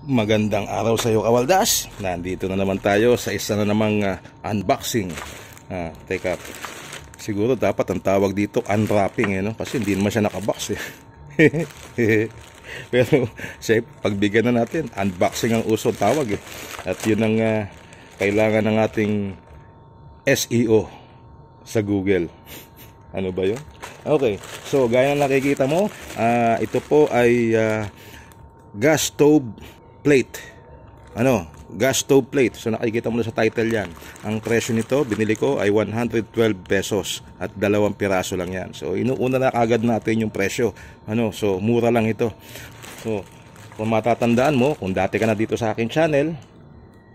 Magandang araw sa iyo Kawaldas. Nandito na naman tayo sa isa na namang uh, unboxing. Ah, teka. Siguro dapat ang tawag dito unwrapping eh no kasi hindi naman siya nakabox eh. Pero say pagbigyan na natin, unboxing ang uso tawag eh. At 'yun ang uh, kailangan ng ating SEO sa Google. Ano ba 'yun? Okay. So gaya ng nakikita mo, uh, ito po ay uh, gas stove plate. Ano? Gas stove plate. So nakikita mo na sa title yan. Ang presyo nito, binili ko ay 112 pesos at dalawang piraso lang yan. So inuuna na agad natin yung presyo. Ano? So mura lang ito. So kung matatandaan mo, kung dati ka na dito sa akin channel,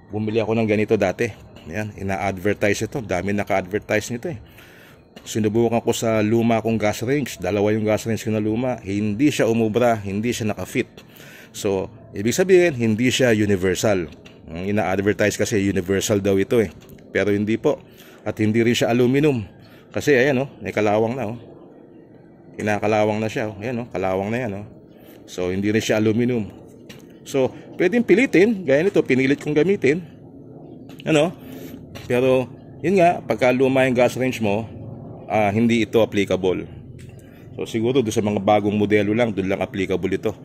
bumili ako ng ganito dati. Yan, ina-advertise ito. Dami naka-advertise nito eh. Sinubukan ko sa luma kong gas range. Dalawa yung gas range ko na luma. Hindi siya umubra, hindi siya nakafit. So, ibig sabihin, hindi siya universal. Ina-advertise kasi universal daw ito eh. Pero hindi po. At hindi rin siya aluminum. Kasi ayan oh, may kalawang na oh. Kinakalawang na siya oh. Ayan oh, kalawang na yan oh. So, hindi rin siya aluminum. So, pwedeng pilitin. Gaya nito, pinilit kong gamitin. Ano? Pero, yun nga, pagka luma yung gas range mo, uh, hindi ito applicable. So siguro do sa mga bagong modelo lang, doon lang applicable ito.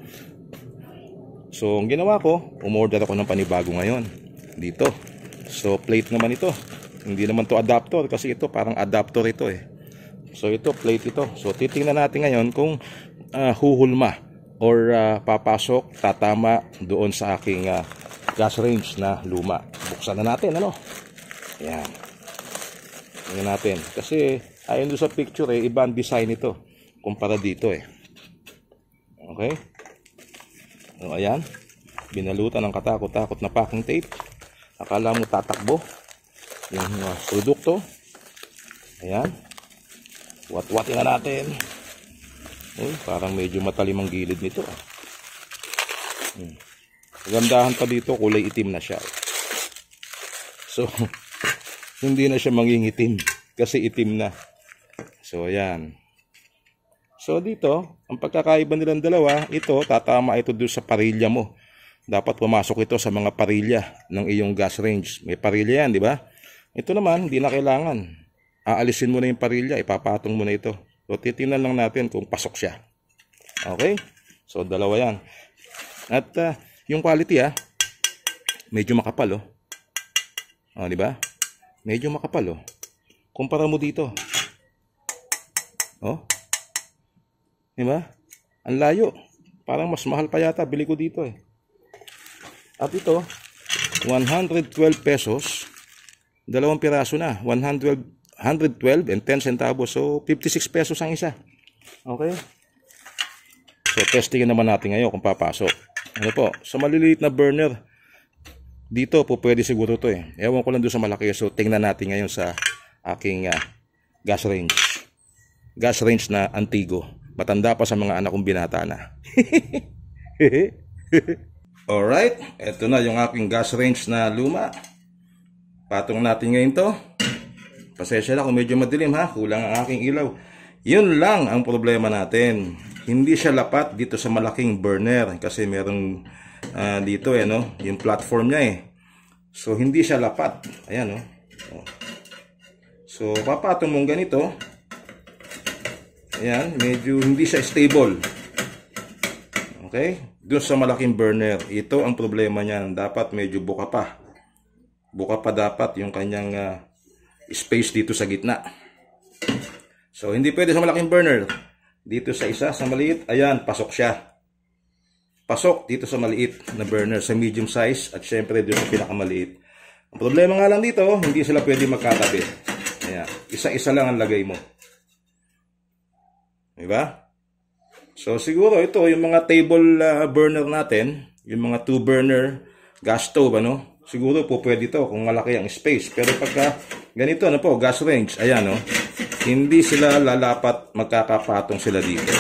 So ang ginawa ko, umorder ako ng panibago ngayon. Dito. So plate naman ito. Hindi naman to adapter kasi ito parang adapter ito eh. So ito plate ito. So titingnan natin ngayon kung uh, huhulma or uh, papasok, tatama doon sa aking uh, gas range na luma. Buksan na natin ano. Ayan. Tingnan natin. Kasi Ayon doon sa picture eh, iba ang design ito kumpara dito eh. Okay? So, ayan. Binalutan ng katakot-takot na packing tape. Akala mo tatakbo yung uh, produkto. Ayan. Wat-watin na natin. Uy, parang medyo matalim ang gilid nito. Ah. Hmm. Pa dito, kulay itim na siya. So, hindi na siya mangingitim kasi itim na. So, ayan. So, dito, ang pagkakaiba nilang dalawa, ito, tatama ito doon sa parilya mo. Dapat pumasok ito sa mga parilya ng iyong gas range. May parilya yan, di ba? Ito naman, hindi na kailangan. Aalisin mo na yung parilya, ipapatong mo na ito. So, titingnan lang natin kung pasok siya. Okay? So, dalawa yan. At, uh, yung quality, ah, medyo makapal, oh. Oh, di ba? Medyo makapal, oh. Kumpara mo dito. Oh. Di ba? Ang layo. Parang mas mahal pa yata bili ko dito eh. At ito, 112 pesos. Dalawang piraso na. 112, 112 and 10 centavos. So, 56 pesos ang isa. Okay? So, testingin naman natin ngayon kung papasok. Ano po? Sa maliliit na burner, dito po pwede siguro to eh. Ewan ko lang doon sa malaki. So, tingnan natin ngayon sa aking uh, gas range gas range na antigo. Matanda pa sa mga anak kong binata na. Alright, ito na yung aking gas range na luma. Patong natin ngayon to. Pasensya na kung medyo madilim ha, kulang ang aking ilaw. Yun lang ang problema natin. Hindi siya lapat dito sa malaking burner kasi merong uh, dito eh no, yung platform niya eh. So hindi siya lapat. Ayan no. Oh. So papatong mong ganito. Ayan, medyo hindi siya stable. Okay? Doon sa malaking burner, ito ang problema niyan. Dapat medyo buka pa. Buka pa dapat yung kanyang uh, space dito sa gitna. So, hindi pwede sa malaking burner. Dito sa isa, sa maliit, ayan, pasok siya. Pasok dito sa maliit na burner, sa medium size, at syempre dito sa pinakamaliit. Ang problema nga lang dito, hindi sila pwede magkatabi. Ayan, isa-isa lang ang lagay mo. Diba? So siguro ito yung mga table uh, burner natin, yung mga two burner gas stove ano, siguro po pwede ito kung malaki ang space. Pero pagka ganito ano po, gas range, ayan no, hindi sila lalapat magkakapatong sila dito.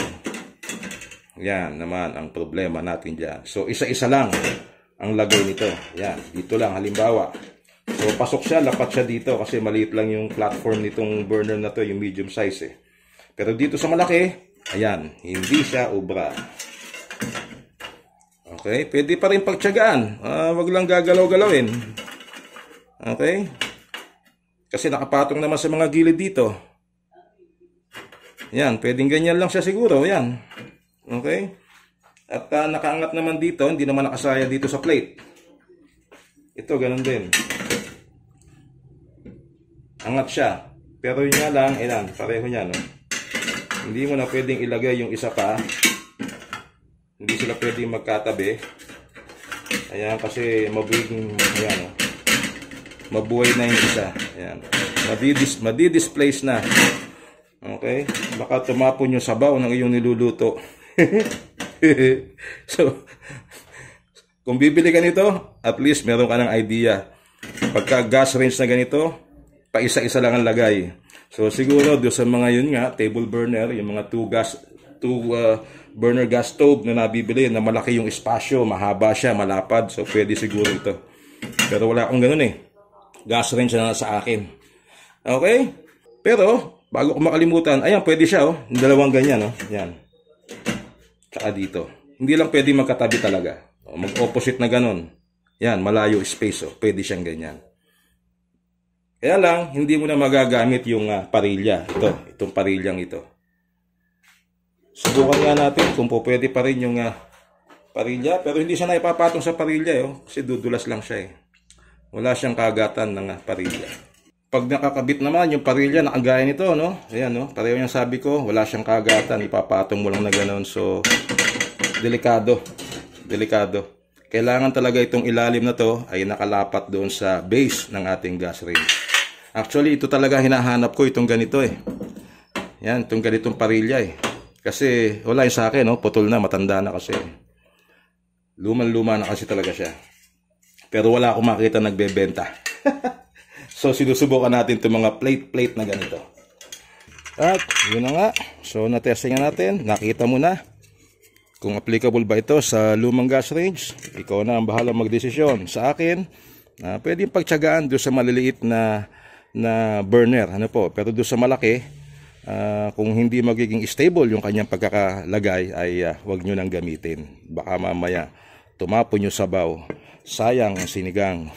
Yan naman ang problema natin diyan. So isa-isa lang ang lagay nito. Yan, dito lang halimbawa. So pasok siya, lapat siya dito kasi maliit lang yung platform nitong burner na to, yung medium size eh. Pero dito sa malaki, ayan, hindi siya ubra. Okay? Pwede pa rin pagtyagaan. Uh, wag lang gagalaw-galawin. Okay? Kasi nakapatong naman sa mga gilid dito. Yan, pwedeng ganyan lang siya siguro. Yan. Okay? At uh, nakaangat naman dito, hindi naman nakasaya dito sa plate. Ito, ganun din. Angat siya. Pero yun nga lang, ilan, pareho niya, no? Hindi mo na pwedeng ilagay yung isa pa. Hindi sila pwedeng magkatabi. Ayan, kasi mabiging, ayan, no? Mabuhay na yung isa. Ayan. Madidis, madidisplace na. Okay? Baka tumapon yung sabaw ng iyong niluluto. so, kung bibili ka nito, at least meron ka ng idea. Pagka gas range na ganito, pa isa-isa lang ang lagay. So siguro do sa mga yun nga, table burner, yung mga two gas two uh, burner gas stove na nabibili na malaki yung espasyo, mahaba siya, malapad. So pwede siguro ito. Pero wala akong ganun eh. Gas range na sa akin. Okay? Pero bago ko makalimutan, ayan pwede siya oh, dalawang ganyan oh. Yan. Tsaka dito. Hindi lang pwede magkatabi talaga. Mag-opposite na ganun. Yan, malayo space oh. Pwede siyang ganyan. Kaya lang, hindi mo na magagamit yung uh, parilya. Ito, itong parilyang ito. Subukan nga natin kung po pwede pa rin yung uh, parilya. Pero hindi siya na ipapatong sa parilya. Eh, oh, kasi dudulas lang siya eh. Wala siyang kagatan ng uh, parilya. Pag nakakabit naman yung parilya, nakagaya nito, no? Ayan, no? Pareho yung sabi ko, wala siyang kagatan. Ipapatong mo lang na ganoon. So, delikado. Delikado. Kailangan talaga itong ilalim na to ay nakalapat doon sa base ng ating gas range. Actually, ito talaga hinahanap ko itong ganito eh. Yan, itong ganitong parilya eh. Kasi wala yung sa akin, no? putol na, matanda na kasi. Luman-luma na kasi talaga siya. Pero wala akong makita nagbebenta. so, sinusubukan natin itong mga plate-plate na ganito. At, yun na nga. So, natesting natin. Nakita mo na kung applicable ba ito sa lumang gas range. Ikaw na ang bahala magdesisyon. Sa akin, uh, pwedeng pagtsagaan doon sa maliliit na na burner. Ano po? Pero doon sa malaki, uh, kung hindi magiging stable yung kanyang pagkakalagay ay uh, wag nyo nang gamitin. Baka mamaya tumapon yung sabaw. Sayang ang sinigang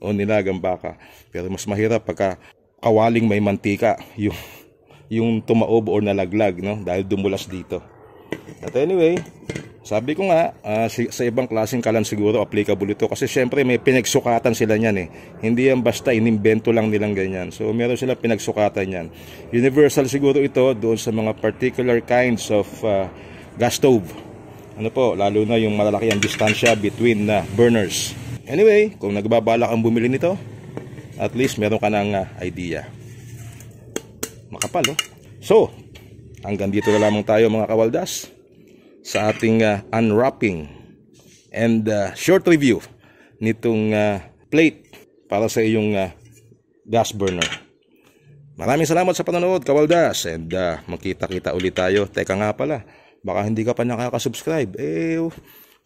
o nilagang baka. Pero mas mahirap pagka kawaling may mantika yung yung tumaob o nalaglag no dahil dumulas dito. At anyway, sabi ko nga, uh, sa ibang klaseng kalan siguro applicable ito kasi syempre may pinagsukatan sila niyan eh. Hindi yan basta inimbento lang nilang ganyan. So meron sila pinagsukatan yan. Universal siguro ito doon sa mga particular kinds of uh, gas stove. Ano po, lalo na yung malalaki ang distansya between uh, burners. Anyway, kung nagbabalak ang bumili nito, at least meron ka ng uh, idea. Makapal oh. So, hanggang dito na lamang tayo mga kawaldas sa ating uh, unwrapping and uh, short review nitong uh, plate para sa iyong uh, gas burner. Maraming salamat sa panonood, Kawaldas. And uh, magkita-kita ulit tayo. Teka nga pala, baka hindi ka pa nakaka-subscribe. Eh,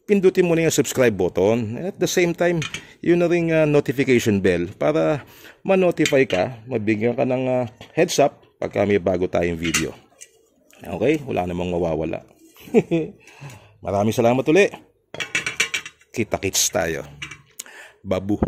pindutin mo na yung subscribe button. At the same time, yun na rin uh, notification bell para ma-notify ka, mabigyan ka ng uh, heads up pagka may bago tayong video. Okay? Wala namang mawawala. Maraming salamat ulit. Kita-kits tayo. Babu.